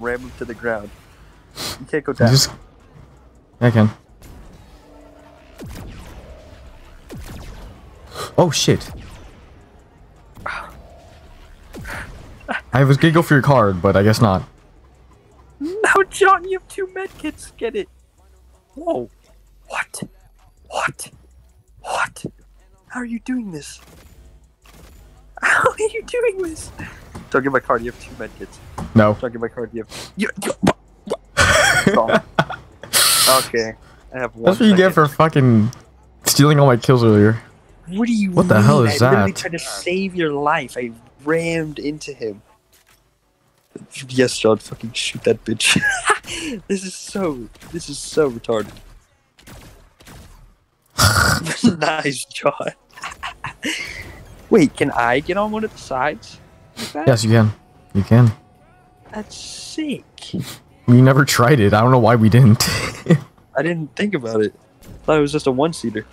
ram him to the ground. You can't go down. Just. I can. Oh shit. I was gonna go for your card, but I guess not. No, John, you have two medkits. Get it. Whoa. What? What? What? How are you doing this? How are you doing this? Don't get my card. You have two medkits. No. Don't get my card. You have. You, you, Stop. okay. I have one. That's what you get for fucking stealing all my kills earlier. What do you What the hell mean? is I literally that? tried to save your life. I rammed into him. Yes, John, fucking shoot that bitch. this is so this is so retarded. nice, John. Wait, can I get on one of the sides? Like that? Yes, you can. You can. That's sick. We never tried it. I don't know why we didn't. I didn't think about it. thought it was just a one seater.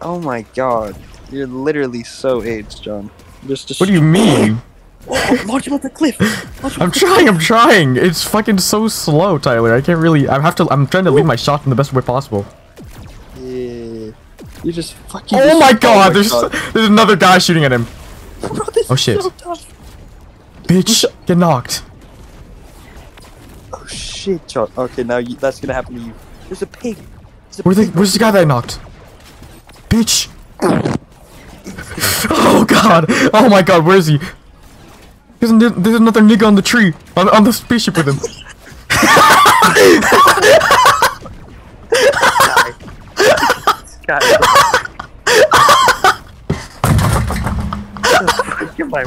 Oh my god. You're literally so AIDS, John. Just, just what do you mean? Oh, launch him off the cliff! Launch I'm trying. I'm trying. It's fucking so slow, Tyler. I can't really. I have to. I'm trying to lead my shot in the best way possible. You just fucking. Oh my god! my There's God. there's another guy shooting at him. Bro, Oh, shit. so. Bitch, get knocked. Oh shit, John. Okay, now you, that's gonna happen to you. There's a pig. There's a Where's the. Where's the guy that I knocked? Bitch. oh god. Oh my god. Where is he? There's, there's another nigga on the tree on on the spaceship with him. God. Get my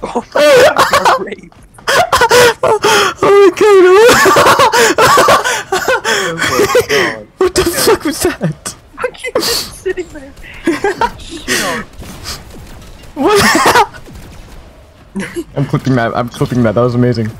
Oh my god, oh my god. What the fuck was that? I keep just sitting there. What? I'm clipping that. I'm clipping that. That was amazing.